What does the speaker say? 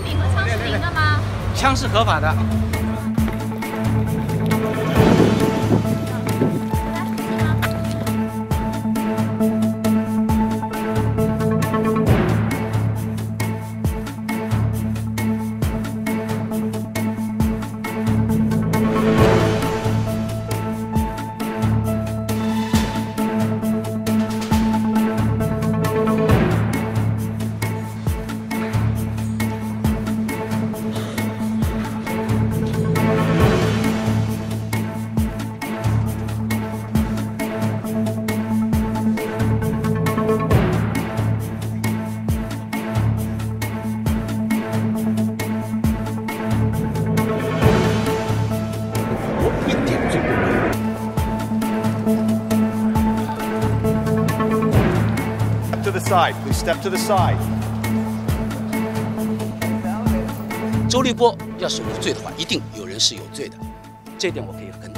枪是您的吗？枪是合法的。Side. Please step to the side. 周立波要是无罪的话，一定有人是有罪的，这点我可以很